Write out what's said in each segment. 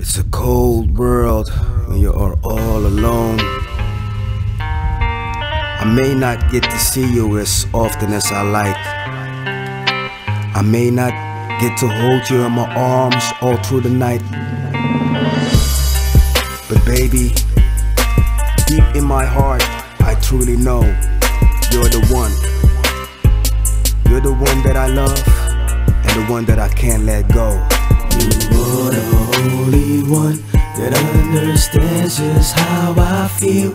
It's a cold world when you are all alone. I may not get to see you as often as I like. I may not get to hold you in my arms all through the night. But baby, deep in my heart, I truly know you're the one. You're the one that I love and the one that I can't let go. You one that understands just how I feel.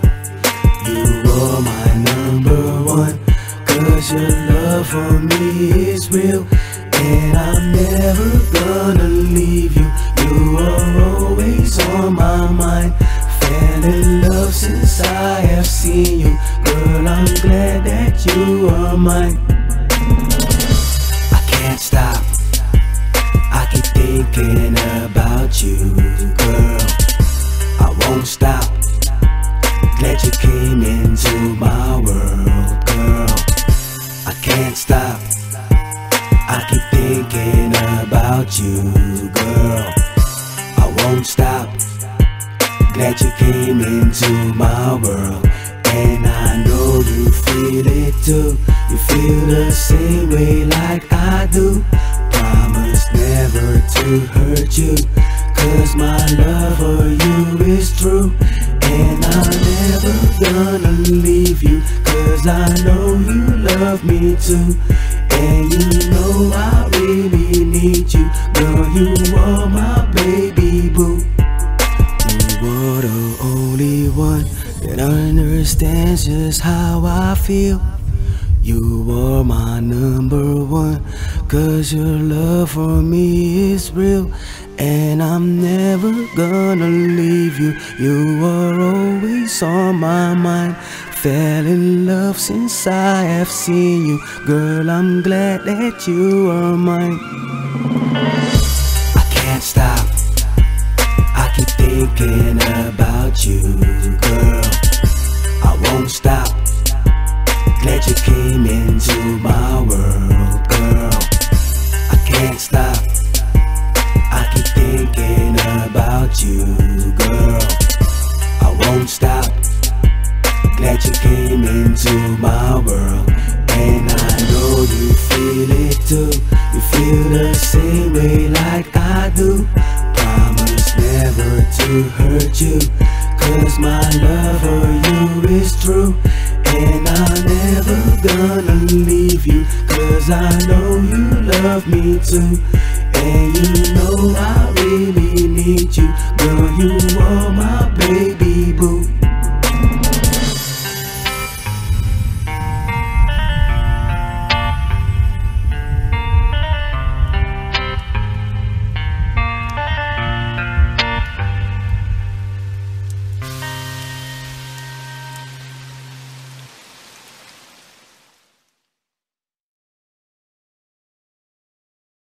You are my number one, cause your love for me is real. And I'm never gonna leave you. You are always on my mind. Fell in love since I have seen you. Girl, I'm glad that you are mine. Won't stop. Glad you came into my world, girl. I can't stop. I keep thinking about you, girl. I won't stop. Glad you came into my world. And I know you feel it too. You feel the same way like I do. Promise never to hurt you. Cause my love for you is true. And I'm never gonna leave you. Cause I know you love me too. And you know I really need you. Girl, you are my baby boo. You are the only one that understands just how I feel. You are my number one, cause your love for me is real. And I'm never gonna leave you. You are always on my mind. Fell in love since I have seen you. Girl, I'm glad that you are mine. I can't stop. I keep thinking about you, girl. I won't stop. You came into my world. And I know you feel it too. You feel the same way like I do. Promise never to hurt you. Cause my love for you is true. And I'm never gonna leave you. Cause I know you love me too. And you know I really need you. Girl, you are my baby.